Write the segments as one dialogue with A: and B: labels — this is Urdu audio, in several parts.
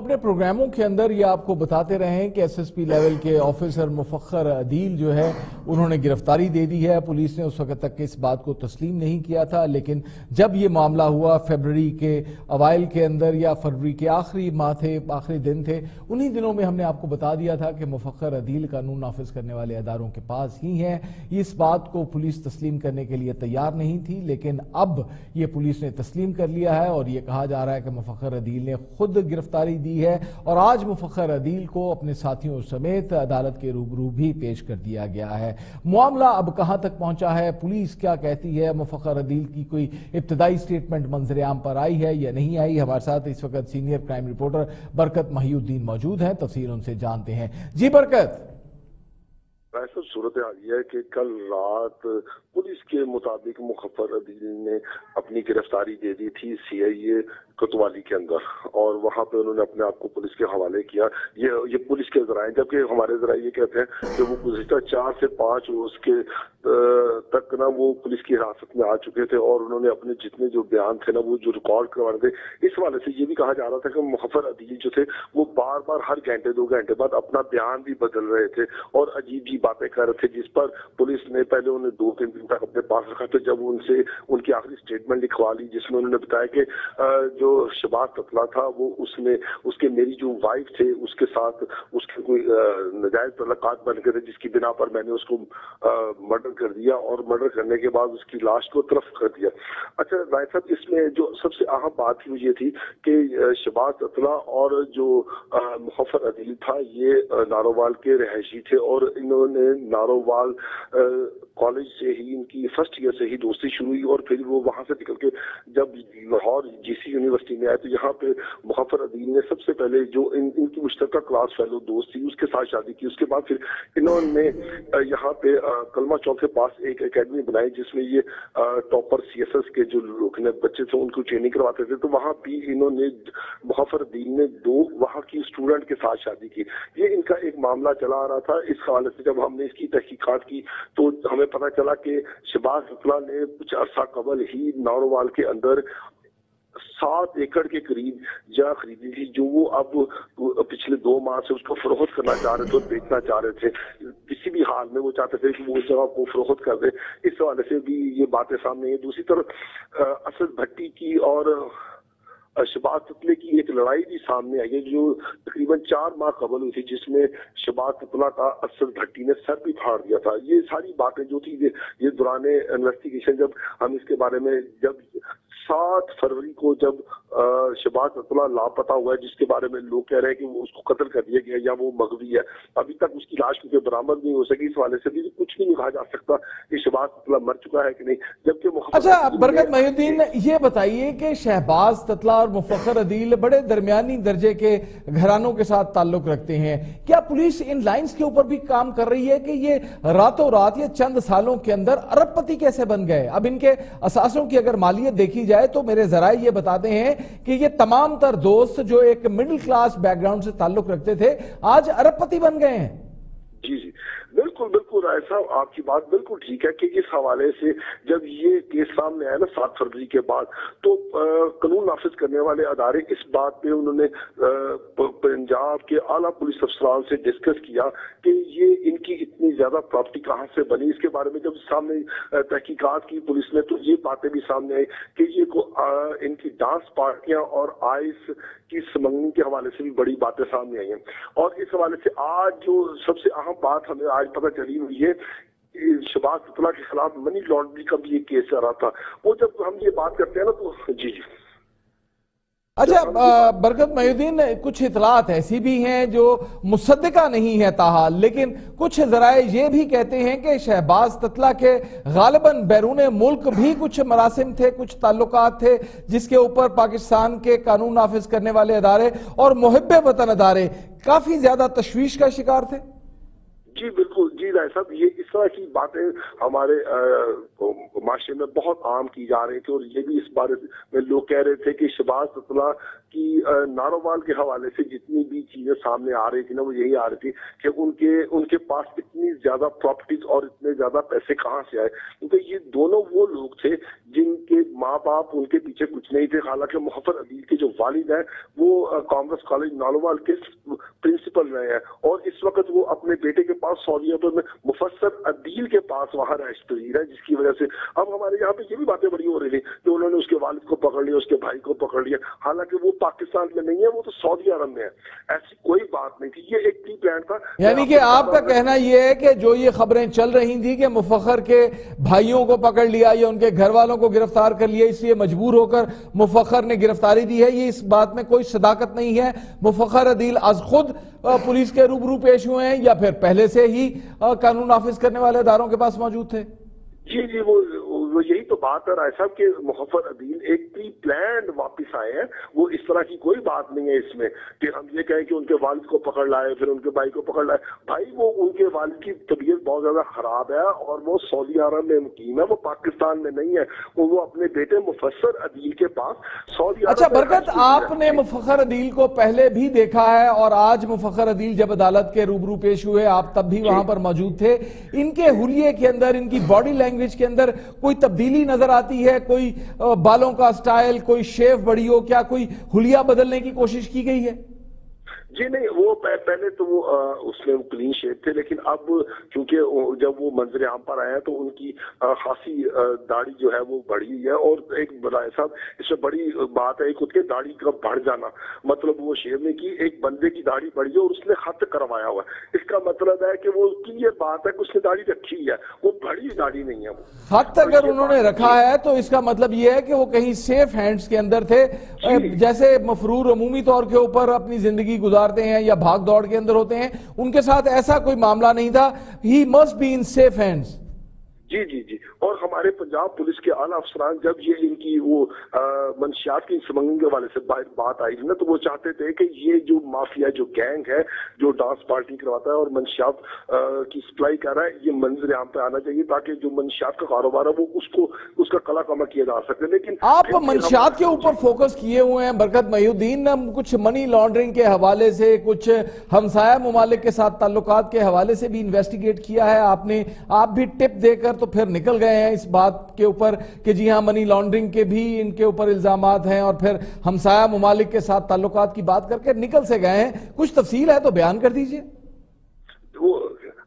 A: اپنے پروگراموں کے اندر یہ آپ کو بتاتے رہے ہیں کہ ایس ایس پی لیول کے آفیسر مفخر عدیل جو ہے، انہوں نے گرفتاری دے دی ہے۔ پولیس نے اس وقت تک اس بات کو تسلیم نہیں کیا تھا، لیکن جب یہ معاملہ ہوا فیبرری کے اوائل کے اندر یا فروری کے آخری ماہ تھے، آخری دن تھے، انہی دنوں میں ہم نے آپ کو بتا دیا تھا کہ مفخر عدیل قانون نافذ کرنے والے اداروں کے پاس ہی ہیں۔ اس بات کو پولیس تسلیم کرنے کے لیے تیار نہیں تھی، لیکن اب یہ پولیس نے تسلیم کر لیا ہے اور یہ کہا جا رہا ہے کہ مفخر عدیل نے خود گرفتاری دی دی ہے اور آج مفخر عدیل کو اپنے ساتھیوں سمیت عدالت کے روبرو بھی پیش کر دیا گیا ہے۔ معاملہ اب کہاں تک پہنچا ہے؟ پولیس کیا کہتی ہے؟ مفخر عدیل کی کوئی ابتدائی سٹیٹمنٹ منظر عام پر آئی ہے یا نہیں آئی؟ ہمارے ساتھ اس وقت سینئر کرائم رپورٹر برکت محی الدین موجود ہیں، تفصیل ان سے جانتے ہیں۔ جی برکت۔
B: ایسا صورت آ گئی ہے کہ کل رات پولیس کے مطابق مخفر عدیل نے اپنی گرفتاری دے دی تھی۔ سی آئی اے کتوالی کے اندر۔ اور وہاں پہ انہوں نے اپنے آپ کو پولیس کے حوالے کیا۔ یہ یہ پولیس کے ذرائع جبکہ ہمارے ذرائع یہ کہتے ہیں کہ وہ گزشتہ چار سے پانچ روز کے تک نا وہ پولیس کی حراست میں آ چکے تھے اور انہوں نے اپنے جتنے جو بیان تھے نا، وہ جو ریکارڈ کروانے تھے۔ اس حوالے سے یہ بھی کہا جا رہا تھا کہ مخفر عدیل جو تھے، وہ بار بار ہر گھنٹے، دو گھنٹے بعد اپنا بیان بھی بدل رہے تھے اور عجیب جی باتیں کر رہے تھے، جس پر پولیس نے پہلے انہیں دو تین دن تک اپنے پاس رکھا۔ تھا جب ان سے، ان کی آخری سٹیٹمنٹ لکھوا لی، جس میں انہوں نے بتایا کہ جو شباز قتلہ تھا، وہ اس میں، اس کے میری جو وائف تھے، اس کے ساتھ، اس کے کوئی نجائز تعلقات بن گئے تھے، جس کی بنا پر میں نے اس کو مرڈر کر دیا اور مرڈر کرنے کے بعد اس کی لاش کو طرف کر دیا۔ اچھا رائے صاحب، اس میں جو سب سے اہم بات تھی وہ یہ تھی کہ شباز اطلاع اور جو محفر عدیل تھا، یہ نارووال کے رہائشی تھے اور انہوں نے نارووال کالج سے ہی ان کی فرسٹ ایئر سے ہی دوستی شروع ہوئی اور پھر وہ وہاں سے نکل کے جب Lahore G C university university میں آئے تو یہاں پہ مخفر عدیل نے سب سے پہلے جو ان ان کی مشترکہ کلاس فیلو دوست تھی، اس کے ساتھ شادی کی۔ اس کے بعد پھر انہوں نے یہاں پہ کلمہ چوک کے پاس ایک اکیڈمی بنائی جس میں یہ ٹاپر سی ایس ایس کے جو لوگ بچے تھے، ان کو ٹریننگ کرواتے تھے۔ تو وہاں بھی انہوں نے مخفر عدیل نے دو وہاں کی اسٹوڈنٹ کے ساتھ شادی کی۔ یہ ان کا ایک معاملہ چلا آ رہا تھا۔ اس حوالے سے جب ہم نے اس کی تحقیقات کی تو ہمیں پتا چلا کہ شباز اطلاع نے کچھ عرصہ قبل ہی نارووال کے اندر سات ایکڑ کے قریب جگہ خریدی تھی، جو وہ اب پچھلے دو ماہ سے اس کو فروخت کرنا چاہ رہے تھے اور بیچنا چاہ رہے تھے۔ کسی بھی حال میں وہ چاہتے تھے کہ وہ اس جگہ کو فروخت کر دے۔ اس حوالے سے بھی یہ باتیں سامنے ہیں۔ دوسری طرف اسد بھٹی کی اور شباز تطلے کی ایک لڑائی بھی سامنے آئی ہے، جو تقریباً چار ماہ قبل ہوئی تھی، جس میں شباز تطلہ کا اسد بھٹی نے سر بھی پھاڑ دیا تھا۔ یہ ساری باتیں جو تھی یہ دوران انویسٹیگیشن جب ہم اس کے بارے میں جب سات فروری کو جب شباز اطلاع لاپتا ہوا ہے جس کے بارے میں لوگ کہہ رہے ہیں کہ وہ اس کو قتل کر دیا گیا یا وہ مغوی ہے ابھی تک اس کی لاش کیونکہ برامد نہیں ہو سکی اس حوالے سے بھی کچھ بھی نہیں کہا جا سکتا کہ شباز اطلاع مر چکا ہے کہ نہیں جبکہ
A: اچھا برکت محی الدین یہ بتائیے کہ شہباز تطلع اور مفخر عدیل بڑے درمیانی درجے کے گھرانوں کے ساتھ تعلق رکھتے ہیں۔ کیا پولیس ان لائنز کے اوپر بھی کام کر رہی ہے کہ یہ راتوں رات یا چند سالوں کے اندر ارب پتی کیسے بن گئے؟ اب ان کے اساسوں کی اگر مالیت دیکھی جائے تو میرے ذرائع یہ بتاتے ہیں کہ یہ تمام تر دوست جو ایک مڈل کلاس بیک گراؤنڈ سے تعلق رکھتے تھے، آج ارب پتی بن گئے ہیں۔
B: جی جی۔ بالکل بالکل، رائے صاحب، آپ کی بات بالکل ٹھیک ہے کہ اس حوالے سے جب یہ کیس سامنے آیا نا سات فروری کے بعد، تو قانون نافذ کرنے والے ادارے اس بات پہ انہوں نے پنجاب کے اعلیٰ پولیس افسران سے ڈسکس کیا کہ یہ ان کی اتنی زیادہ پراپرٹی کہاں سے بنی؟ اس کے بارے میں جب سامنے تحقیقات کی پولیس نے تو یہ باتیں بھی سامنے آئی کہ یہ ان کی ڈانس پارٹیاں اور آئس کی سمنگنی کے حوالے سے بھی بڑی باتیں سامنے آئی ہیں۔ اور اس حوالے سے آج جو سب سے اہم بات ہمیں آج پتہ چلی ہوئی ہے شباز اطلاع کے خلاف منی لانڈری کا بھی یہ کیس چل رہا تھا۔ وہ جب ہم یہ بات کرتے ہیں نا تو جی جی۔
A: اچھا برکت محدین کچھ اطلاعات ایسی بھی ہیں جو مصدقہ نہیں ہے تاحال لیکن کچھ ذرائع یہ بھی کہتے ہیں کہ شہباز تطلع کے غالباً بیرون ملک بھی کچھ مراسم تھے، کچھ تعلقات تھے، جس کے اوپر پاکستان کے قانون نافذ کرنے والے ادارے اور محب وطن ادارے کافی زیادہ تشویش کا شکار تھے۔
B: جی بالکل۔ جی رائے صاحب، یہ اس طرح کی باتیں ہمارے معاشرے میں بہت عام کی جا رہی تھی اور یہ بھی اس بارے میں لوگ کہہ رہے تھے کہ شباز اطلاع کی ناروال کے حوالے سے جتنی بھی چیزیں سامنے آ رہی تھی نا، وہ یہی آ رہی تھی کہ ان کے ان کے پاس اتنی زیادہ پراپرٹیز اور اتنے زیادہ پیسے کہاں سے آئے؟ کیونکہ یہ دونوں وہ لوگ تھے جن کے ماں باپ ان کے پیچھے کچھ نہیں تھے۔ حالانکہ محفر عدیل کے جو والد ہیں، وہ کامرس کالج نالوال کے پرنسپل رہے ہیں اور اس وقت وہ اپنے بیٹے کے پاس سعودی عرب میں مفسر عدیل کے پاس وہاں رہائش پذیر ہے، جس کی وجہ سے اب ہمارے یہاں پہ یہ بھی باتیں بڑی ہو رہی تھی کہ انہوں نے اس کے والد کو پکڑ لیا، اس کے بھائی کو پکڑ لیا۔ حالانکہ وہ پاکستان میں نہیں ہے، وہ تو سعودی عرب میں ہے۔ ایسی کوئی بات نہیں تھی۔ یہ ایک پری پلان تھا۔
A: یعنی کہ آپ کا کہنا یہ ہے کہ جو یہ خبریں چل رہی تھی کہ مفخر کے بھائیوں کو پکڑ لیا یا ان کے گھر والوں کو گرفتار کر لیا، اس لیے مجبور ہو کر مفخر نے گرفتاری دی ہے، یہ اس بات میں کوئی صداقت نہیں ہے۔ مفخر عدیل از خود پولیس کے روبرو پیش ہوئے ہیں یا پھر پہلے سے ہی قانون نافذ کرنے والے اداروں کے پاس موجود تھے؟
B: جی جی وہ وہ یہی تو بات ہے رائے صاحب کہ محفر عدیل ایک پری پلانڈ واپس آئے ہیں وہ اس طرح کی کوئی بات نہیں ہے اس میں کہ ہم یہ کہیں کہ ان کے والد کو پکڑ لائے پھر ان کے بھائی کو پکڑ لائے۔ بھائی وہ ان کے والد کی طبیعت بہت زیادہ خراب ہے اور وہ سعودی عرب میں مقیم ہے وہ پاکستان میں نہیں ہے۔ وہ اپنے بیٹے مفسر عدیل کے پاس سعودی
A: اچھا برکت آپ نے مفخر عدیل کو پہلے بھی دیکھا ہے اور آج مفخر عدیل جب عدالت کے روبرو پیش ہوئے آپ تب بھی وہاں جی۔ پر موجود تھے۔ ان کے حلیے کے اندر ان کی باڈی لینگویج کے اندر کوئی تبدیلی نظر آتی ہے، کوئی بالوں کا سٹائل، کوئی شیف بڑی ہو، کیا کوئی ہولیا بدلنے کی کوشش کی گئی ہے؟
B: جی نہیں وہ پہلے تو وہ اس میں کلین شیپ تھے لیکن اب کیونکہ جب وہ منظر عام پر آئے ہیں تو ان کی خاصی داڑھی جو ہے وہ بڑھی ہے۔ اور ایک برائے صاحب اس میں بڑی بات ہے خود کے داڑھی کا بڑھ جانا۔ مطلب وہ شیو نے کی ایک بندے کی داڑھی بڑھی ہے اور اس نے خط کروایا ہوا ہے۔ اس کا مطلب ہے کہ وہ کلیئر بات ہے کہ اس نے داڑھی رکھی ہے۔ وہ بڑی داڑھی نہیں ہے وہ۔
A: خط اگر انہوں نے رکھا ہے تو اس کا مطلب یہ ہے کہ وہ کہیں سیف ہینڈز کے اندر تھے۔ جی۔ جیسے مفرور عمومی طور کے اوپر اپنی زندگی گزار گزارتے ہیں یا بھاگ دوڑ کے اندر ہوتے ہیں، ان کے ساتھ ایسا کوئی معاملہ نہیں تھا۔ ہی must be in safe hands
B: جی جی جی۔ اور ہمارے پنجاب پولیس کے اعلیٰ افسران جب یہ ان کی وہ منشیات کی سمنگ کے والے سے بات آئی تھی نا تو وہ چاہتے تھے کہ یہ جو مافیا جو گینگ ہے جو ڈانس پارٹی کرواتا ہے اور منشیات کی سپلائی کر رہا ہے یہ منظر عام پہ آنا چاہیے تاکہ جو منشیات کا کاروبار ہے وہ اس کو اس کا کلا کما کیا جا سکے۔ لیکن
A: آپ منشیات کے اوپر فوکس کیے ہوئے ہیں برکت محی الدین نے کچھ منی لانڈرنگ کے حوالے سے کچھ ہمسایہ ممالک کے ساتھ تعلقات کے حوالے سے بھی انویسٹیگیٹ کیا ہے۔ آپ نے آپ بھی ٹپ دے کر تو پھر نکل گئے ہیں اس بات کے اوپر کہ جی ہاں منی لانڈرنگ کے بھی ان کے اوپر الزامات ہیں اور پھر ہمسایہ ممالک کے ساتھ تعلقات کی بات کر کے نکل سے گئے ہیں۔ کچھ تفصیل ہے تو بیان کر دیجیے۔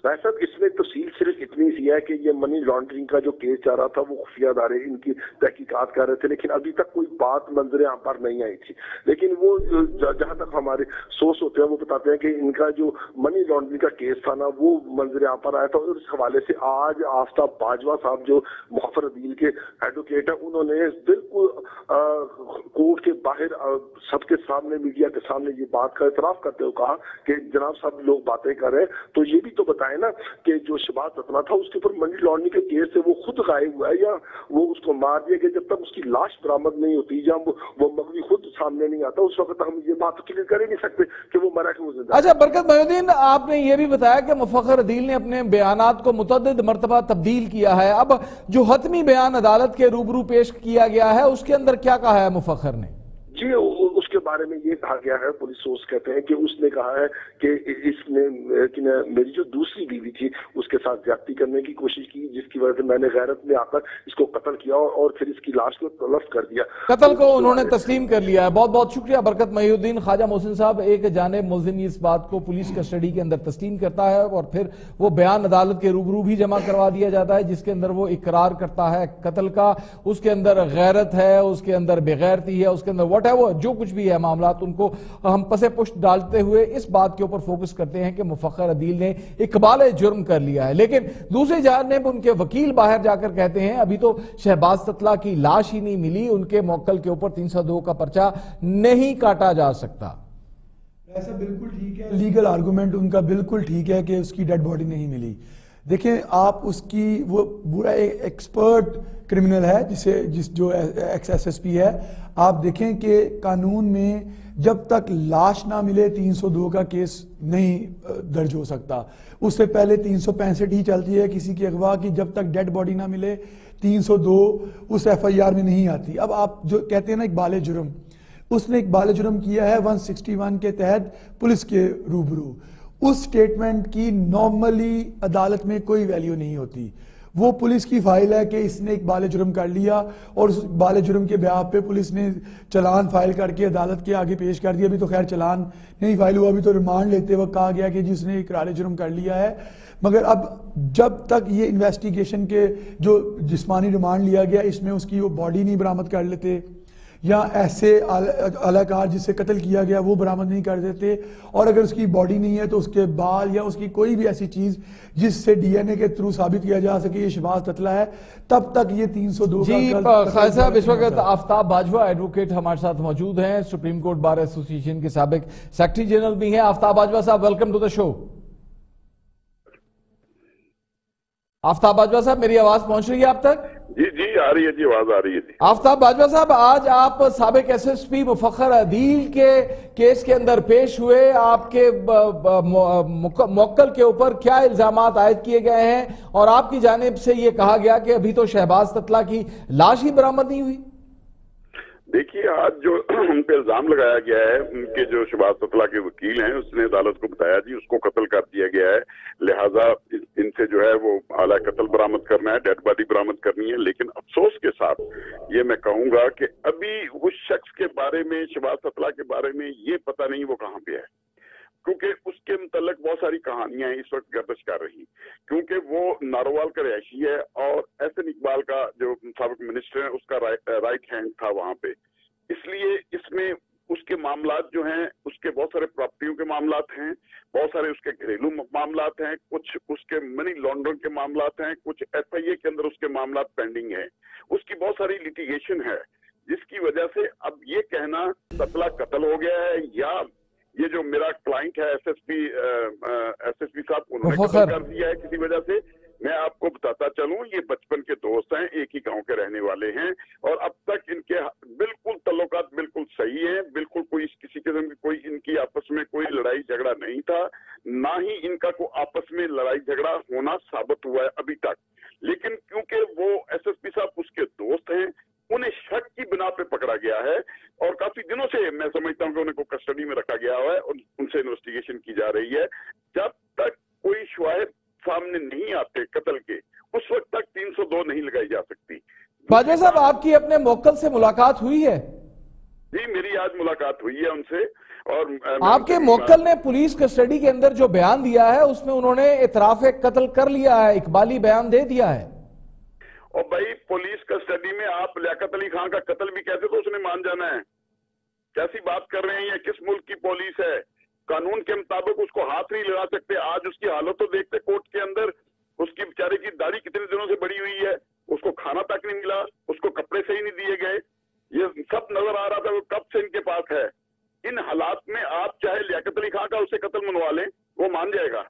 B: صاحب، اس میں تفصیل صرف اتنی سی ہے کہ یہ منی لانڈرنگ کا جو کیس جا رہا تھا، وہ خفیہ ادارے ان کی تحقیقات کر رہے تھے، لیکن ابھی تک کوئی بات منظر عام پر نہیں آئی تھی۔ لیکن وہ جہاں تک ہمارے سوس ہوتے ہیں، وہ بتاتے ہیں کہ ان کا جو منی لانڈرنگ کا کیس تھا نا، وہ منظر عام پر آیا تھا۔ اور اس حوالے سے آج آفتاب باجوہ صاحب، جو محفر عدیل کے ایڈوکیٹ ہیں، انہوں نے بالکل کورٹ کے باہر سب کے سامنے میڈیا کے سامنے یہ بات کا اعتراف کرتے ہوئے کہا کہ جناب سب لوگ باتیں کر رہے ہیں۔ تو یہ بھی تو بتائیں نا کہ جو شباز رتنا تھا اس کے اوپر منی لانڈرنگ کے کیس سے وہ خود غائب ہوا ہے یا وہ اس کو مار دیا گیا جب تک اس کی لاش برامد نہیں ہوتی یا وہ مغوی خود سامنے نہیں آتا اس وقت ہم یہ بات کلیئر کر ہی نہیں سکتے کہ وہ مرا کہ وہ زندہ
A: اچھا برکت محدین آپ نے یہ بھی بتایا کہ مفخر عدیل نے اپنے بیانات کو متعدد مرتبہ تبدیل کیا ہے۔ اب جو حتمی بیان عدالت کے روبرو پیش کیا گیا ہے اس کے اندر کیا کہا ہے مفخر نے؟
B: جی بارے میں یہ کہا گیا ہے پولیس سورس کہتے ہیں کہ اس نے کہا ہے کہ اس نے میری جو دوسری بیوی تھی اس کے ساتھ زیادتی کرنے کی کوشش کی جس کی وجہ سے میں نے غیرت میں آ کر اس کو قتل کیا اور پھر اس کی لاش کو تلف کر دیا۔
A: قتل کو انہوں نے تسلیم کر لیا ہے۔ بہت بہت شکریہ برکت محی الدین خواجہ محسن صاحب ایک جانب ملزم اس بات کو پولیس کسٹڈی کے اندر تسلیم کرتا ہے اور پھر وہ بیان عدالت کے روبرو بھی جمع کروا دیا جاتا ہے جس کے اندر وہ اقرار کرتا ہے قتل کا۔ اس کے اندر غیرت ہے اس کے اندر بغیرتی ہے اس کے اندر واٹ ہے وہ جو کچھ بھی ہے۔ معاملات ان کو ہم پسے پشت ڈالتے ہوئے اس بات کے اوپر فوکس کرتے ہیں کہ مفخر عدیل نے اقبال جرم کر لیا ہے۔ لیکن دوسری جانب ان کے وکیل باہر جا کر کہتے ہیں، ابھی تو شہباز تطلع کی لاش ہی نہیں ملی، ان کے موکل کے اوپر تین سو دو کا پرچہ نہیں کاٹا جا سکتا۔
C: ایسا بالکل ٹھیک ہے، لیگل آرگومنٹ ان کا بالکل ٹھیک ہے کہ اس کی ڈیڈ باڈی نہیں ملی۔ دیکھیں، آپ اس کی وہ بورا ایکسپرٹ کرمنل ہے، جسے، جس جو ایکس ایس ایس پی ہے۔ آپ دیکھیں کہ قانون میں جب تک لاش نہ ملے، تین سو دو کا کیس نہیں درج ہو سکتا۔ اس سے پہلے تین سو پینسٹھ ہی چلتی ہے کسی کی اغوا کی، جب تک ڈیڈ باڈی نہ ملے، تین سو دو اس ایف آئی آر میں نہیں آتی۔ اب آپ جو کہتے ہیں نا، اقبال جرم۔ اس نے اقبال جرم کیا ہے ون سکسٹی ون کے تحت پولیس کے روبرو۔ اس سٹیٹمنٹ کی نارملی عدالت میں کوئی ویلیو نہیں ہوتی۔ وہ پولیس کی فائل ہے کہ اس نے ایک بال جرم کر لیا اور اس بال جرم کے بیاب پہ پولیس نے چلان فائل کر کے عدالت کے آگے پیش کر دیا۔ ابھی تو خیر چلان نہیں فائل ہوا، ابھی تو ریمانڈ لیتے وقت کہا گیا کہ جی جس نے اقرار جرم کر لیا ہے۔ مگر اب جب تک یہ انویسٹیگیشن کے جو جسمانی ریمانڈ لیا گیا، اس میں اس کی وہ باڈی نہیں برامت کر لیتے۔ یا ایسے علاقار جس سے قتل کیا گیا وہ برامد نہیں کر دیتے اور اگر اس کی باڈی نہیں ہے تو اس کے بال یا اس کی کوئی بھی ایسی چیز جس سے ڈی این اے کے تھرو ثابت کیا جا سکے یہ شباز قتلہ ہے۔ تب تک یہ تین سو دو
A: جی خواہ صاحب اس وقت آفتاب باجوہ ایڈوکیٹ ہمارے ساتھ موجود ہیں۔ سپریم کورٹ بار ایسوسیشن کے سابق سیکٹری جنرل بھی ہیں۔ آفتاب باجوہ صاحب welcome to the show Aftab Bajwa صاحب میری آواز پہنچ رہی ہے آپ تک؟
D: جی جی آ رہی ہے جی آواز آ رہی ہے جی۔
A: آفتاب باجوہ صاحب آج آپ سابق ایس ایس پی مفخر عدیل کے کیس کے اندر پیش ہوئے۔ آپ کے موکل کے اوپر کیا الزامات عائد کیے گئے ہیں؟ اور آپ کی جانب سے یہ کہا گیا کہ ابھی تو شہباز تطلع کی لاش ہی برامد نہیں ہوئی۔
D: دیکھیے، آج جو ان پہ الزام لگایا گیا ہے، ان کے جو شباز تطلع کے وکیل ہیں، اس نے عدالت کو بتایا جی اس کو قتل کر دیا گیا ہے۔ لہٰذا ان سے جو ہے وہ اعلیٰ قتل برامد کرنا ہے، ڈیڈ باڈی برامد کرنی ہے۔ لیکن افسوس کے ساتھ یہ میں کہوں گا کہ ابھی اس شخص کے بارے میں شباز تطلع کے بارے میں یہ پتہ نہیں وہ کہاں پہ ہے۔ کیونکہ اس کے متعلق بہت ساری کہانیاں ہیں، اس وقت گردش کر رہی کیونکہ وہ ناروال کا رہائشی ہے اور احسن اقبال کا جو سابق منسٹر ہے اس کا رائٹ ہینڈ تھا وہاں پہ۔ اس لیے اس میں اس کے معاملات جو ہیں، اس کے بہت سارے پراپرٹیوں کے معاملات ہیں، بہت سارے اس کے گھریلو معاملات ہیں، کچھ اس کے منی لانڈرنگ کے معاملات ہیں، کچھ ایف آئی اے کے اندر اس کے معاملات پینڈنگ ہیں۔ اس کی بہت ساری لیٹیگیشن ہے، جس کی وجہ سے اب یہ کہنا سطلا قتل ہو گیا ہے یا یہ جو میرا کلائنٹ ہے S S P S S P صاحب انہوں نے قتل کر دیا ہے کسی وجہ سے؟ میں آپ کو بتاتا چلوں یہ بچپن کے دوست ہیں ایک ہی گاؤں کے رہنے والے ہیں اور اب تک ان کے بالکل تعلقات بالکل صحیح ہیں بالکل کوئی کسی قسم کی کوئی ان کی آپس میں کوئی لڑائی جھگڑا نہیں تھا نہ ہی ان کا کوئی آپس میں لڑائی جھگڑا ہونا ثابت ہوا ہے ابھی تک۔ لیکن کیونکہ وہ ایس ایس پی صاحب اس کے دوست ہیں انہیں شک کی بنا پہ پکڑا گیا ہے اور کافی دنوں سے میں سمجھتا ہوں کہ انہیں کو کسٹڈی میں رکھا گیا ہوا ہے ان سے انویسٹیگیشن کی جا رہی ہے۔ جب تک کوئی شواہد سامنے نہیں آتے قتل کے اس وقت تک تین سو دو نہیں لگائی جا سکتی۔
A: باجوہ صاحب آپ کی اپنے موکل سے ملاقات ہوئی ہے؟
D: جی میری آج ملاقات ہوئی ہے ان سے اور
A: آپ کے موکل نے پولیس کسٹڈی کے اندر جو بیان دیا ہے اس میں انہوں نے اعتراف قتل کر لیا ہے اقبالی بیان دے دیا ہے۔
D: اور بھائی پولیس کسٹڈی میں آپ لیاقت علی خان کا قتل بھی کہتے تو اس نے مان جانا ہے؟ کیسی بات کر رہے ہیں یہ کس ملک کی پولیس ہے؟ قانون کے مطابق اس کو ہاتھ نہیں لگا سکتے۔ آج اس کی حالت تو دیکھتے کورٹ کے اندر۔ اس کی بیچارے کی داڑھی کتنے دنوں سے بڑی ہوئی ہے۔ اس کو کھانا تک نہیں ملا اس کو کپڑے صحیح نہیں دیے گئے۔ یہ سب نظر آ رہا تھا وہ کب سے ان کے پاس ہے۔ ان حالات میں آپ چاہے لیاقت علی خان کا اسے قتل منوا لیں وہ مان جائے گا۔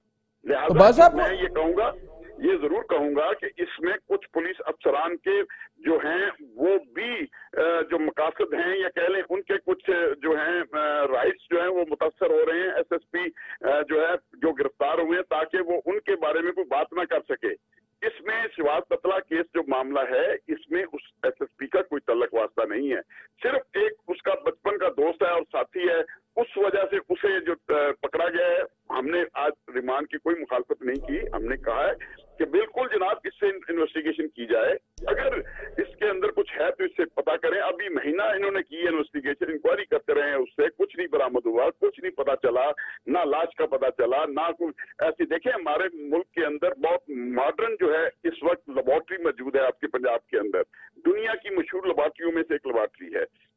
D: لہٰذا میں یہ کہوں گا یہ ضرور کہوں گا کہ اس میں کچھ پولیس افسران کے جو ہیں، وہ بھی جو مقاصد ہیں یا کہہ لیں، ان کے کچھ جو ہیں رائٹس جو ہیں، وہ متاثر ہو رہے ہیں۔ ایس ایس پی جو ہے، جو گرفتار ہوئے ہیں تاکہ وہ ان کے بارے میں کوئی بات نہ کر سکے۔ اس میں شواز پتلا کیس جو معاملہ ہے، اس میں اس ایس ایس پی کا کوئی تعلق واسطہ نہیں ہے۔ صرف ایک اس کا بچپن کا دوست ہے اور ساتھی ہے، اس وجہ سے اسے جو پکڑا گیا ہے۔ ہم نے آج ریمانڈ کی کوئی مخالفت نہیں کی۔ ہم نے کہا ہے کہ بالکل جناب اس سے انویسٹیگیشن کی جائے۔ اگر اس کے اندر کچھ ہے تو اس سے پتا کریں۔ ابھی مہینہ انہوں نے کی انویسٹیگیشن انکوائری کرتے رہے ہیں اس سے۔ کچھ نہیں برامد ہوا، کچھ نہیں پتا چلا، نہ لاش کا پتا چلا، نہ کوئی ایسی۔ دیکھیں ہمارے ملک کے اندر بہت ماڈرن جو ہے اس وقت لیبارٹری موجود ہے آپ کے پنجاب کے اندر۔ دنیا کی مشہور لیبارٹریوں میں سے ایک لیبارٹری ہے۔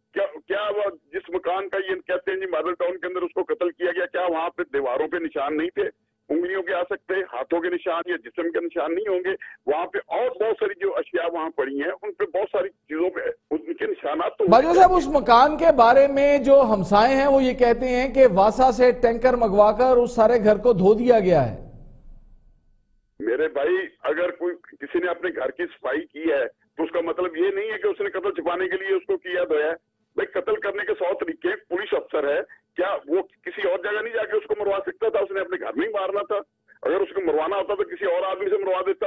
D: کیا وہ جس مکان کا یہ کہتے ہیں جی مادر ٹاؤن کے اندر اس کو قتل کیا گیا، کیا وہاں پہ دیواروں پہ نشان نہیں تھے؟ انگلیوں کے آ سکتے ہاتھوں کے نشان یا جسم کے نشان نہیں ہوں گے۔ وہاں پہ اور بہت ساری جو اشیاء وہاں پڑی ہیں ان پہ بہت ساری چیزوں پہ ان کے نشانات تو
A: باجو صاحب اس مکان کے بارے میں جو ہمسائے ہیں وہ یہ کہتے ہیں کہ واسا سے ٹینکر مگوا کر اس سارے گھر کو دھو دیا گیا ہے۔
D: میرے بھائی اگر کوئی کسی نے اپنے گھر کی صفائی کی ہے تو اس کا مطلب یہ نہیں ہے کہ اس نے قتل چھپانے کے لیے اس کو کیا دیا بھائی قتل کرنے کے سو طریقے پولیس افسر ہے کیا وہ کسی اور جگہ نہیں جا کے اس کو مروا سکتا تھا؟ اس نے اپنے گھر میں ہی مارنا تھا۔ اگر اس کو مروانا ہوتا تو کسی اور آدمی سے مروا دیتا۔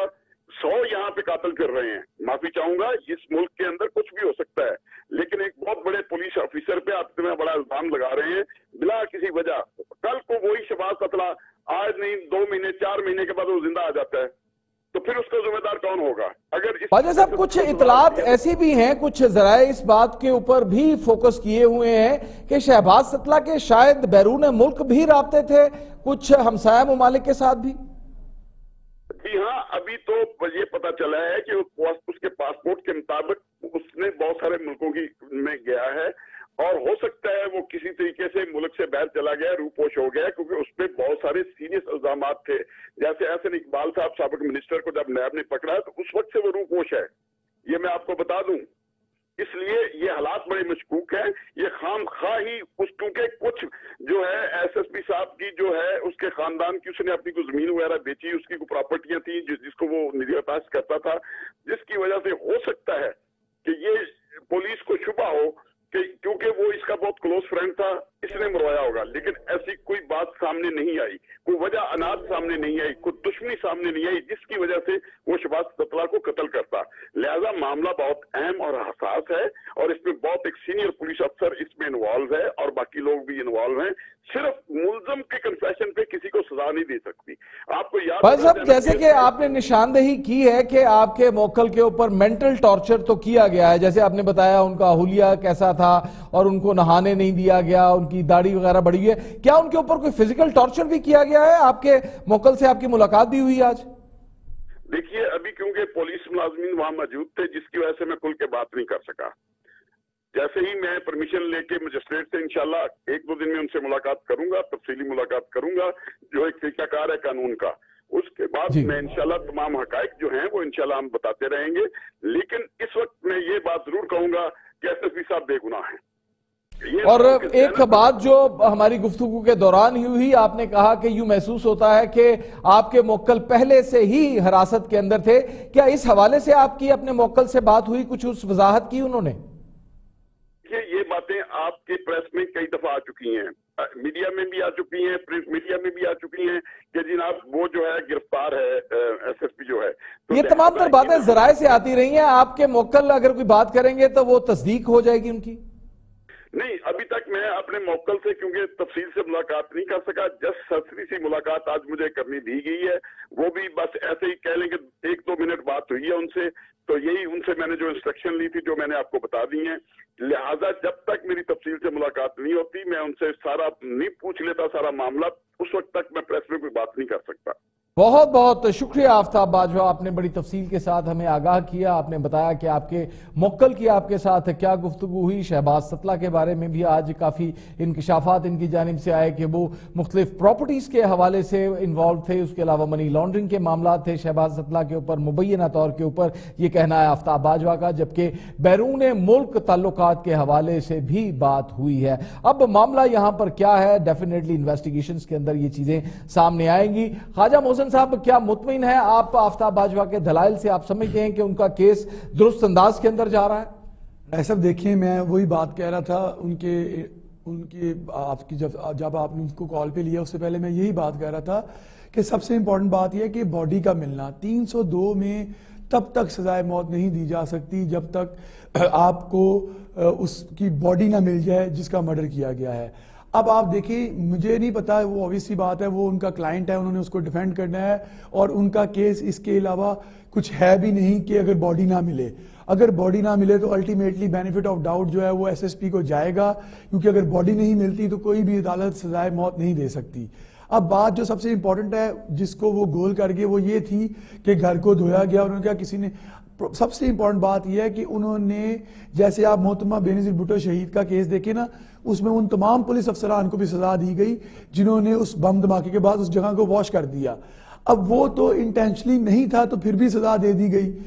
D: سو یہاں پہ قاتل کر رہے ہیں۔ معافی چاہوں گا، اس ملک کے اندر کچھ بھی ہو سکتا ہے۔ لیکن ایک بہت بڑے پولیس آفیسر پہ آپ میں بڑا الزام لگا رہے ہیں۔ بلا کسی وجہ۔ کل کو وہی شباز قتلہ، آج نہیں، دو مہینے، چار مہینے کے بعد وہ زندہ آ جاتا ہے۔ تو پھر اس کا ذمہ دار کون ہوگا؟ اگر
A: خواجہ صاحب، کچھ اطلاعات ایسی بھی ہیں، کچھ ذرائع اس بات کے اوپر بھی فوکس کیے ہوئے ہیں کہ شہباز ستلہ کے شاید بیرون ملک بھی رابطے تھے، کچھ ہمسایہ ممالک کے ساتھ بھی؟
D: جی ہاں ابھی تو یہ پتا چلا ہے کہ اس کے پاسپورٹ کے مطابق اس نے بہت سارے ملکوں کی میں گیا ہے اور ہو سکتا ہے وہ کسی طریقے سے ملک سے باہر چلا گیا روپوش ہو گیا، کیونکہ اس پہ بہت سارے سیریس الزامات تھے۔ جیسے احسن اقبال صاحب، سابق منسٹر کو جب نیب نے پکڑا تو اس وقت سے وہ روپوش ہے۔ یہ میں آپ کو بتا دوں۔ اس لیے یہ حالات بڑے مشکوک ہیں۔ یہ خام خواہ ہی اس کیونکہ کچھ جو ہے ایس ایس پی صاحب کی جو ہے، اس کے خاندان کی اس نے اپنی کو زمین وغیرہ بیچی، اس کی کو پراپرٹیاں تھیں، جس کو وہ نظر کرتا تھا۔ جس کی وجہ سے ہو سکتا ہے کہ یہ پولیس کو شبہ ہو کہ کیونکہ وہ اس کا بہت کلوز فرینڈ تھا اس نے مروایا ہوگا۔ لیکن ایسی کوئی بات سامنے نہیں آئی۔ کوئی وجہ اناج سامنے نہیں آئی کوئی دشمنی سامنے نہیں آئی جس کی وجہ سے وہ شباز ستلا کو قتل کرتا۔ لہذا معاملہ بہت اہم اور حساس ہے اور اس میں بہت ایک سینئر پولیس افسر اس میں انوالو ہے اور باقی لوگ بھی انوالو ہیں۔ صرف ملزم کے کنفیشن پہ کسی کو سزا نہیں دے سکتی۔ آپ کو یاد
A: صاحب جیسے کہ آپ نے نشاندہی کی ہے کہ آپ کے موکل کے اوپر مینٹل ٹارچر تو کیا گیا ہے۔ جیسے آپ نے بتایا ان کا حلیہ کیسا تھا اور ان کو نہانے نہیں دیا گیا ان کی داڑھی وغیرہ بڑی ہے۔ کیا ان کے اوپر کوئی فزیکل ٹارچر بھی کیا گیا ہے؟ آپ کے موکل سے آپ کی ملاقات بھی ہوئی آج؟
D: دیکھیے ابھی کیونکہ پولیس ملازمین وہاں موجود تھے جس کی وجہ سے میں کل کے بات نہیں کر سکا۔ جیسے ہی میں پرمیشن لے کے مجسٹریٹ سے انشاءاللہ ایک دو دن میں ان سے ملاقات کروں گا تفصیلی ملاقات کروں گا جو ایک طریقہ کار ہے قانون کا۔ اس کے بعد جی۔ میں انشاءاللہ تمام حقائق جو ہیں وہ انشاءاللہ ہم بتاتے رہیں گے۔ لیکن اس وقت میں یہ بات ضرور کہوں گا کہ ایس ایس پی صاحب بے گناہ ہیں۔
A: اور ایک بات جو ہماری گفتگو کے دوران ہی ہوئی آپ نے کہا کہ یوں محسوس ہوتا ہے کہ آپ کے موکل پہلے سے ہی حراست کے اندر تھے۔ کیا اس حوالے سے آپ کی اپنے موکل سے بات ہوئی کچھ اس وضاحت کی انہوں نے؟
D: یہ باتیں آپ کے پریس میں کئی دفعہ آ چکی ہیں۔ میڈیا میں بھی آ چکی ہیں پرنٹ میڈیا میں بھی آ چکی ہیں کہ جناب وہ جو ہے گرفتار ہے ایس ایس پی جو ہے۔
A: یہ تمام تر باتیں ذرائع سے آتی رہی ہیں۔ آپ کے موکل اگر کوئی بات کریں گے تو وہ تصدیق ہو جائے گی ان کی۔
D: نہیں، ابھی تک میں اپنے موکل سے کیونکہ تفصیل سے ملاقات نہیں کر سکا، جس سرسری سی ملاقات آج مجھے کرنی دی گئی ہے، وہ بھی بس ایسے ہی کہہ لیں کہ ایک دو منٹ بات ہوئی ہے ان سے، تو یہی ان سے میں نے جو انسٹرکشن لی تھی جو میں نے آپ کو بتا دی ہیں۔ لہٰذا جب تک میری تفصیل سے ملاقات نہیں ہوتی، میں ان سے سارا نہیں پوچھ لیتا، سارا معاملہ، اس وقت تک میں پریس میں کوئی بات نہیں کر سکتا۔
A: بہت بہت شکریہ آفتاب باجوہ، آپ نے بڑی تفصیل کے ساتھ ہمیں آگاہ کیا، آپ نے بتایا کہ آپ کے مکل کی آپ کے ساتھ کیا گفتگو ہوئی، شہباز ستلہ کے بارے میں بھی آج کافی انکشافات ان کی جانب سے آئے کہ وہ مختلف پراپرٹیز کے حوالے سے انوالو تھے، اس کے علاوہ منی لانڈرنگ کے معاملات تھے، شہباز ستلہ کے اوپر، مبینہ طور کے اوپر یہ کہنا ہے آفتاب باجوہ کا، جبکہ بیرون ملک تعلقات کے حوالے سے بھی بات ہوئی ہے۔ اب معاملہ یہاں پر کیا ہے؟ ڈیفینیٹلی انویسٹیگیشنز کے اندر یہ چیزیں سامنے آئیں گی۔ خواجہ موزن صاحب، کیا مطمئن ہے آپ آفتاب باجوہ کے دلائل سے آپ سمجھتے ہیں کہ ان کا کیس درست انداز کے اندر جا رہا ہے؟
C: ایسا دیکھیں میں وہی بات کہہ رہا تھا، ان کے ان کے، آپ کی جب جب آپ نے ان کو کال پہ لیا، اس سے پہلے میں یہی بات کہہ رہا تھا کہ سب سے امپورٹنٹ بات یہ ہے کہ باڈی کا ملنا، تین سو دو میں تب تک سزائے موت نہیں دی جا سکتی جب تک آپ کو، اس کی باڈی نہ مل جائے جس کا مرڈر کیا گیا ہے۔ اب آپ دیکھیں مجھے نہیں پتا، وہ اویسی بات ہے، وہ ان کا کلائنٹ ہے، انہوں نے اس کو ڈیفینڈ کرنا ہے، اور ان کا کیس اس کے علاوہ کچھ ہے بھی نہیں کہ اگر باڈی نہ ملے۔ اگر باڈی نہ ملے تو الٹیمیٹلی بینیفٹ آف ڈاؤٹ جو ہے وہ ایس ایس پی کو جائے گا، کیونکہ اگر باڈی نہیں ملتی تو کوئی بھی عدالت سزائے موت نہیں دے سکتی۔ اب بات جو سب سے امپورٹنٹ ہے، جس کو وہ گول کر گئے، وہ یہ تھی کہ گھر کو دھویا گیا، انہوں نے کہا کسی نے۔ سب سے امپورٹنٹ بات یہ ہے کہ انہوں نے، جیسے آپ محتمہ بینظیر بھٹو شہید کا کیس دیکھے نا اس میں ان تمام پولیس افسران کو بھی سزا دی گئی، جنہوں نے اس بم دھماکے کے بعد اس جگہ کو واش کر دیا۔ اب وہ تو انٹینشلی نہیں تھا تو پھر بھی سزا دے دی گئی۔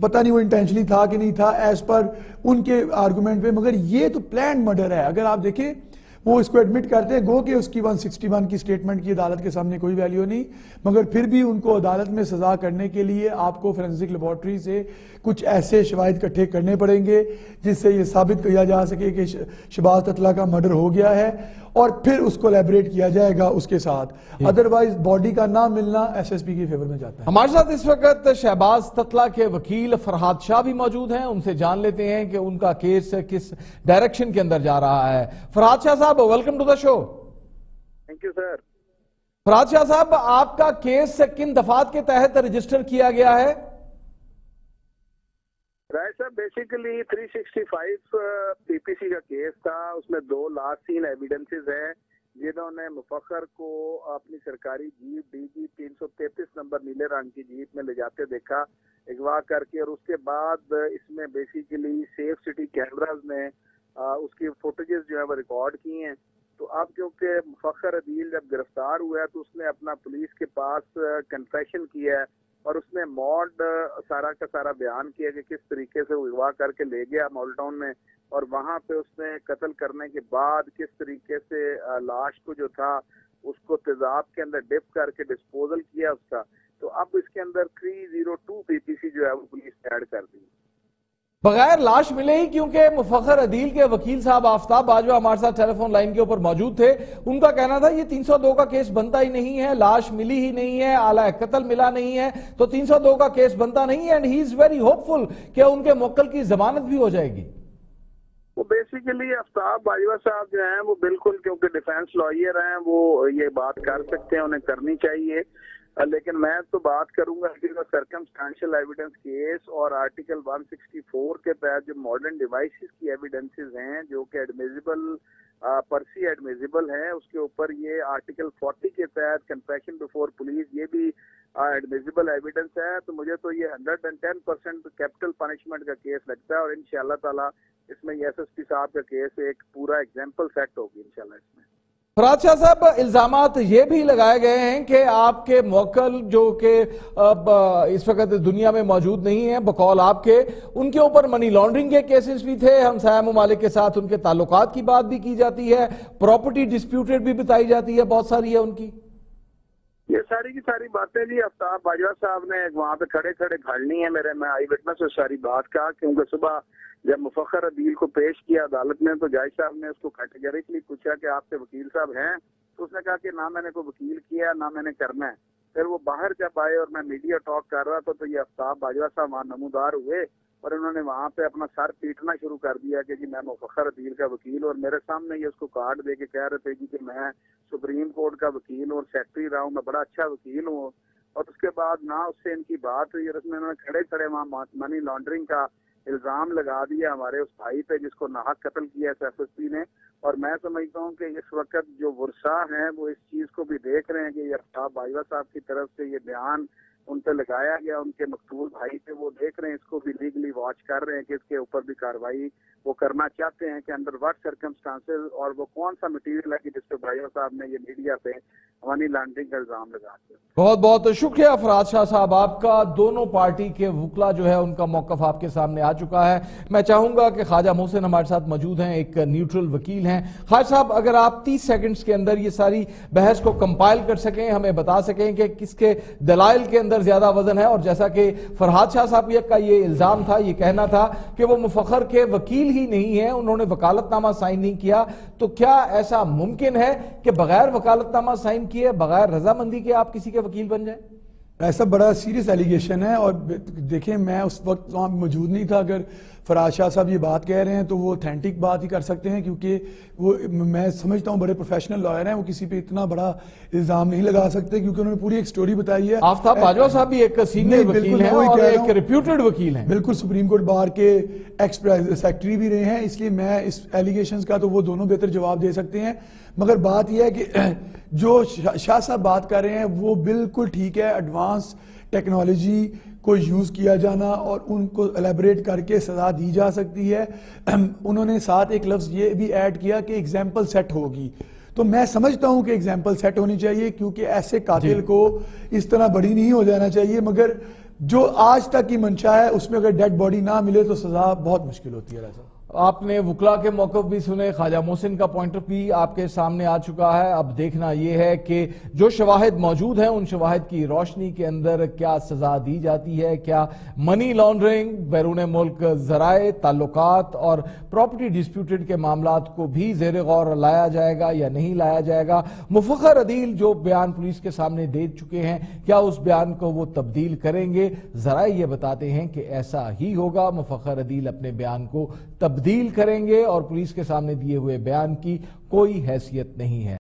C: پتہ نہیں وہ انٹینشلی تھا کہ نہیں تھا ایز پر ان کے آرگومنٹ پہ۔ مگر یہ تو پلانڈ مرڈر ہے۔ اگر آپ دیکھیں وہ اس کو ایڈمٹ کرتے ہیں، گو کہ اس کی ون سکسٹی ون کی سٹیٹمنٹ کی عدالت کے سامنے کوئی ویلیو نہیں، مگر پھر بھی ان کو عدالت میں سزا کرنے کے لیے آپ کو فرنسک لیبارٹری سے کچھ ایسے شواہد کٹھے کرنے پڑیں گے، جس سے یہ ثابت کیا جا سکے کہ شباز تطلع کا مرڈر ہو گیا ہے۔ اور پھر اس کو لیبریٹ کیا جائے گا اس کے ساتھ۔ ادروائز باڈی کا نہ ملنا ایس ایس پی کی فیور میں جاتا ہے۔
A: ہمارے ساتھ اس وقت شہباز تطلع کے وکیل فرحاد شاہ بھی موجود ہیں۔ ان سے جان لیتے ہیں کہ ان کا کیس کس ڈائریکشن کے اندر جا رہا ہے۔ فرحاد شاہ صاحب welcome to the show
E: thank you sir
A: Farhad Shah صاحب آپ کا کیس کن دفعات کے تحت رجسٹر کیا گیا ہے؟
E: صاحب basically three sixty five P P C کا کیس تھا۔ اس میں دو لاسٹ سین ایویڈنسز ہیں جنہوں نے مفخر کو اپنی سرکاری جیپ ڈی جی تین سو تینتیس نمبر نیلے رنگ کی جیپ میں لے جاتے دیکھا، اغوا کر کے۔ اور اس کے بعد اس میں بیسیکلی سیف سٹی کیمراز نے اس کی فوٹیجز جو ہے وہ ریکارڈ کی ہیں۔ تو اب کیونکہ مفخر عدیل جب گرفتار ہوا ہے تو اس نے اپنا پولیس کے پاس کنفیشن کیا ہے۔ اور اس نے موڈ، سارا کا سارا بیان کیا کہ کس طریقے سے اغوا کر کے لے گیا مال ٹاؤن میں، اور وہاں پہ اس نے قتل کرنے کے بعد کس طریقے سے لاش کو جو تھا، اس کو تیزاب کے اندر ڈپ کر کے ڈسپوزل کیا اس کا۔ تو اب اس کے اندر 302 پی پی سی جو ہے وہ پولیس ایڈ کر دی۔
A: بغیر لاش ملے ہی کیونکہ مفخر عدیل کے وکیل صاحب آفتاب باجوہ ہمارے ساتھ ٹیلی فون لائن کے اوپر موجود تھے، ان کا کہنا تھا، یہ تین سو دو کا کیس بنتا ہی نہیں ہے، لاش ملی ہی نہیں ہے آلہ قتل ملا نہیں ہے، تو تین سو دو کا کیس بنتا نہیں ہے and he is very hopeful کہ ان کے موکل کی ضمانت بھی ہو جائے گی۔
E: وہ بیسیکلی افتاب باجوہ صاحب جو ہیں، وہ بالکل کیونکہ ڈیفینس لائر ہیں، وہ یہ بات کر سکتے ہیں، انہیں کرنی چاہیے۔ لیکن میں تو بات کروں گا سرکمسٹانشل ایویڈنس کیس اور آرٹیکل 164 کے تحت جو ماڈرن ڈیوائسز کی ایویڈنسز ہیں، جو کہ ایڈمیزیبل پرسی ایڈمیزیبل ہیں، اس کے اوپر یہ آرٹیکل 40 کے تحت کنفیشن بفور پولیس یہ بھی ایڈمیزیبل ایویڈنس ہے۔ تو مجھے تو یہ 110 پرسنٹ کیپٹل پنشمنٹ کا کیس لگتا ہے اور انشاءاللہ تعالی اس میں ایس ایس پی صاحب کا کیس ایک پورا ایگزامپل سیٹ ہوگی، انشاءاللہ اس میں۔
A: فراد شاہ صاحب، الزامات یہ بھی لگائے گئے ہیں کہ آپ کے موکل جو کہ اس وقت دنیا میں موجود نہیں ہیں، بقول آپ کے، ان کے اوپر منی لانڈرنگ کے کیسز بھی تھے۔ ہم سایہ ممالک کے ساتھ ان کے تعلقات کی بات بھی کی جاتی ہے۔ پراپرٹی ڈسپیوٹیڈ بھی بتائی جاتی ہے، بہت ساری ہے ان کی۔
E: یہ ساری کی ساری باتیں جی افتاب باجوہ صاحب نے وہاں پہ کھڑے کھڑے گھڑنی ہے میرے، میں آئی وٹنس سے ساری بات کا، کیونکہ صبح جب مفخر عدیل کو پیش کیا، عدالت میں تو جائز صاحب نے اس کو کیٹیگریکلی پوچھا کہ آپ کے وکیل صاحب ہیں، تو اس نے کہا کہ نہ میں نے کوئی وکیل کیا، نہ میں نے کرنا ہے۔ پھر وہ باہر جب آئے اور میں میڈیا ٹاک کر رہا تھا، تو یہ افتاب باجوہ صاحب وہاں نمودار ہوئے اور انہوں نے وہاں پہ اپنا سر پیٹنا شروع کر دیا کہ جی میں مفخر عدیل کا وکیل اور میرے سامنے یہ اس کو کارڈ دے کے کہہ رہے تھے جی کہ میں سپریم کورٹ کا وکیل اور سیکٹری رہا ہوں، میں بڑا اچھا وکیل ہوں۔ اور اس کے بعد نہ اس سے ان کی بات ہوئی اور اس میں انہوں نے کھڑے کھڑے وہاں منی لانڈرنگ کا الزام لگا دیا ہمارے اس بھائی پہ جس کو ناحق قتل کیا ایس ایس پی نے۔ اور میں سمجھتا ہوں کہ اس وقت جو ورثہ ہیں، وہ اس چیز کو بھی دیکھ رہے ہیں کہ یہ بھائیوا صاحب کی طرف سے یہ بیان ان پہ لگایا گیا، ان کے مقتول بھائی پہ وہ دیکھ رہے ہیں، اس کو بھی لیگلی واچ کر رہے ہیں کہ اس کے اوپر بھی کاروائی وہ کرنا چاہتے ہیں کہ اندر وٹ سرکمسٹانسز اور وہ کون سا مٹیریل ہے کہ جس پہ بھائیو صاحب نے یہ میڈیا پہ منی لانڈرنگ کا الزام لگا دیا۔
A: بہت بہت شکریہ افراد شاہ صاحب، آپ کا دونوں پارٹی کے وکلا جو ہے ان کا موقف آپ کے سامنے آ چکا ہے۔ میں چاہوں گا کہ خواجہ محسن ہمارے ساتھ موجود ہیں، ایک نیوٹرل وکیل ہیں۔ خواجہ صاحب، اگر آپ تیس سیکنڈز کے اندر یہ ساری بحث کو کمپائل کر سکیں، ہمیں بتا سکیں کہ کس کے دلائل کے اندر اندر زیادہ وزن ہے اور جیسا کہ فرحاد شاہ صاحب کا یہ الزام تھا، یہ کہنا تھا کہ وہ مفخر کے وکیل ہی نہیں ہیں، انہوں نے وکالت نامہ سائن نہیں کیا۔ تو کیا ایسا ممکن ہے کہ بغیر وکالت نامہ سائن کیے، بغیر رضامندی کے آپ کسی کے وکیل بن جائیں؟
C: ایسا بڑا سیریس ایلیگیشن ہے اور دیکھیں میں اس وقت وہاں موجود نہیں تھا۔ اگر فراز شاہ صاحب یہ بات کہہ رہے ہیں تو وہ اتھینٹک بات ہی کر سکتے ہیں کیونکہ وہ میں سمجھتا ہوں بڑے پروفیشنل لائر ہیں وہ کسی پہ اتنا بڑا الزام نہیں لگا سکتے کیونکہ انہوں نے پوری ایک سٹوری بتائی ہے۔
A: آفتاب باجوہ صاحب بھی ایک سینئر وکیل ہیں اور ایک ریپیوٹڈ وکیل ہیں۔
C: بالکل سپریم کورٹ بار کے ایکس سیکٹری بھی رہے ہیں اس لیے میں اس ایلیگیشنز کا تو وہ دونوں بہتر جواب دے سکتے ہیں۔ مگر بات یہ ہے کہ جو شاہ صاحب بات کر رہے ہیں وہ بالکل ٹھیک ہے ایڈوانس ٹیکنالوجی کو یوز کیا جانا اور ان کو الیبریٹ کر کے سزا دی جا سکتی ہے۔ انہوں نے ساتھ ایک لفظ یہ بھی ایڈ کیا کہ اگزامپل سیٹ ہوگی۔ تو میں سمجھتا ہوں کہ اگزامپل سیٹ ہونی چاہیے کیونکہ ایسے قاتل جی۔ کو اس طرح بڑی نہیں ہو جانا چاہیے مگر جو آج تک کی منشا ہے اس میں اگر ڈیڈ باڈی نہ ملے تو سزا بہت مشکل ہوتی ہے
A: آپ نے وکلا کے موقف بھی سنے، خواجہ محسن کا پوائنٹ بھی آپ کے سامنے آ چکا ہے۔ اب دیکھنا یہ ہے کہ جو شواہد موجود ہیں، ان شواہد کی روشنی کے اندر کیا سزا دی جاتی ہے؟ کیا منی لانڈرنگ بیرون ملک ذرائع، تعلقات اور پراپرٹی ڈسپیوٹڈ کے معاملات کو بھی زیر غور لایا جائے گا یا نہیں لایا جائے گا؟ مفخر عدیل جو بیان پولیس کے سامنے دے چکے ہیں، کیا اس بیان کو وہ تبدیل کریں گے؟ ذرائع یہ بتاتے ہیں کہ ایسا ہی ہوگا۔ مفخر عدیل اپنے بیان کو تبدیل کریں گے اور پولیس کے سامنے دیے ہوئے بیان کی کوئی حیثیت نہیں ہے۔